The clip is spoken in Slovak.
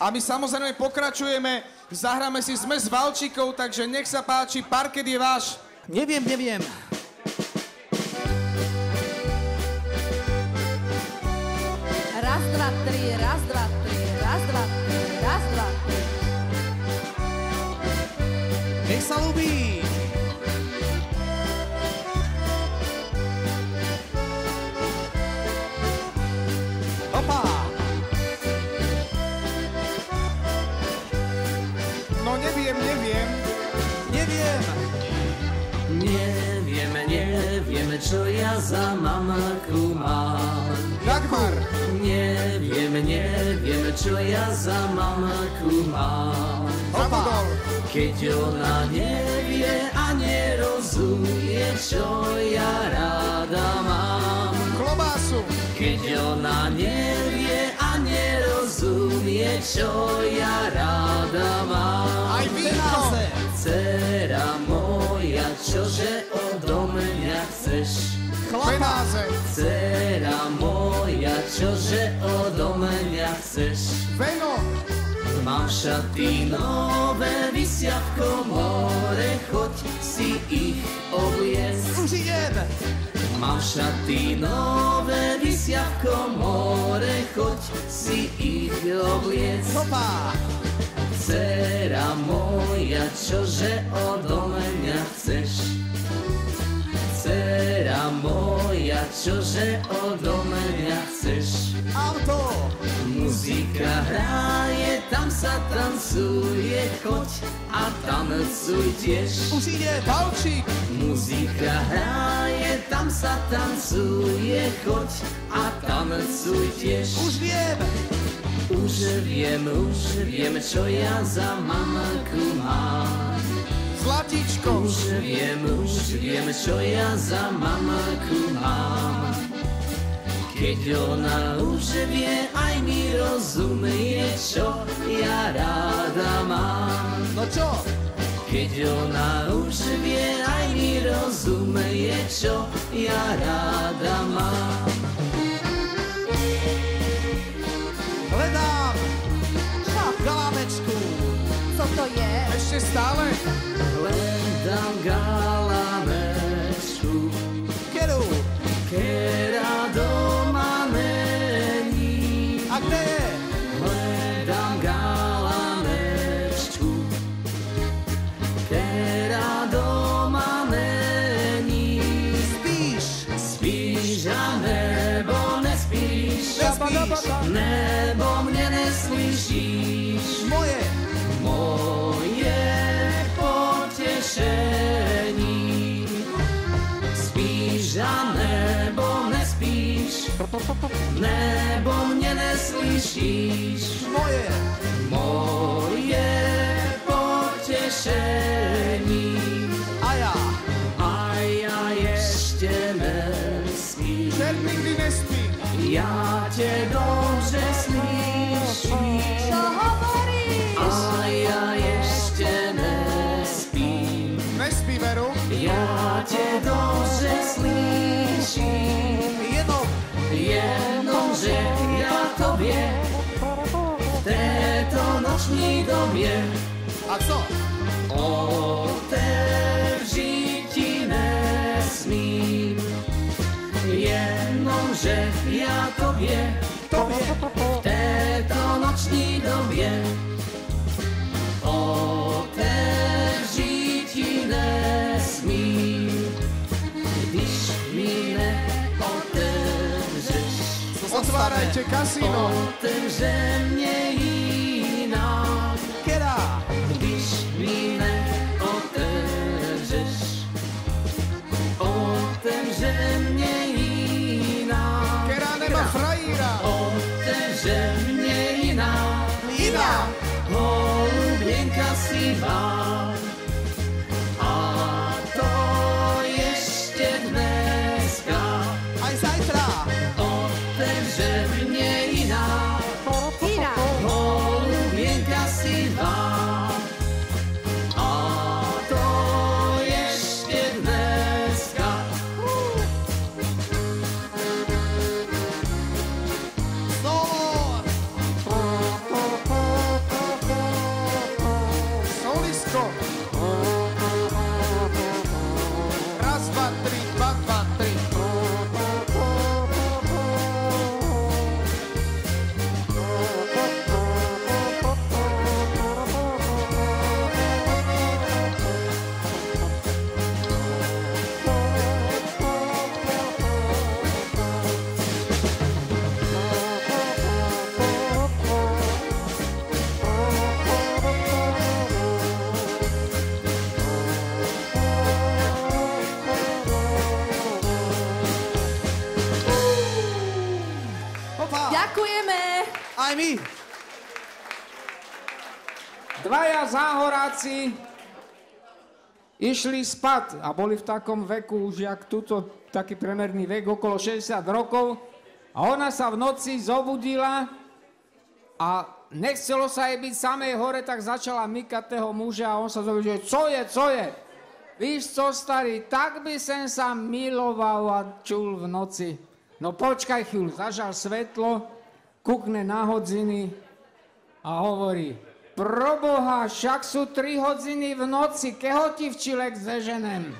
A my samozrejme pokračujeme, zahráme si Sme s Valčíkov, takže nech sa páči, parket je váš. Neviem, neviem. Raz, dva, tri, raz, dva, tri, raz, dva, tri, raz, dva, tri. Nech sa ľubí. No neviem, neviem. Neviem. Neviem, neviem, čo ja za mamku mám. Dagmar, Neviem, neviem, čo ja za mamku mám. zabudol. Keď ona nevie a nerozumie, čo ja rada mám. Klobásu, Keď ona nevie čo ja rada mám. aj vínko. Dcera moja, čože odo mňa chceš? Penáze, Dcera moja, čože odo mňa chceš? Veno, Mám šaty nové, vysia v komore, choď si ich obliecť. Už idem. Mám šaty nové, vysia v komore, choď si ich obliecť. Opa. Dcera moja, čože odo mňa chceš? Dcera moja, čože odo mňa chceš? Auto. Muzika hraje, tam sa tancuje, choď a tancuj tiež. Už idem. Valčík, Muzika hraje, tam sa tancuje, choď a tancuj tiež. Už viem. Už viem, už viem, čo ja za mamku mám. Zlatičko, Už viem, už viem, čo ja za mamku mám. Keď ona už vie, aj mi rozumie, čo ja ráda mám. No čo? Keď ona už vie, aj mi rozumie, čo ja ráda mám. Hledám. Galámečku. Co to je? ešte stále. Hledám galanečku, Keru. ktorá Nespíš. nebo mne neslyšíš. Moje. Moje potešení. Spíš a nebo nespíš, nebo mne neslyšíš. Moje. Moje potešení. Ja te dobře slyším. Čo hovoríš? A ja ešte nespím. Nespí, Veru. Ja te dobře slyším. Jenom. Jenomže ja tobie v této noční době A co? otevřít Jenomže ja tobie Tobie. v této noční době otevřít ti nesmím. Když mi neotevřeš, Otvárajte kasíno. otevře mě jinak. Aj my. Dvaja záhoráci išli spať a boli v takom veku už jak túto, taký premerný vek, okolo 60 rokov. A ona sa v noci zobudila a nechcelo sa jej byť samej hore, tak začala mykať toho muža a on sa zobudil, že co je, co je? Víš co, starý, tak by som sa miloval a čul v noci. No počkaj chvíľu, zažal svetlo, kukne na hodziny a hovorí, proboha, však sú tri hodiny v noci, keho ti včilek zeženem?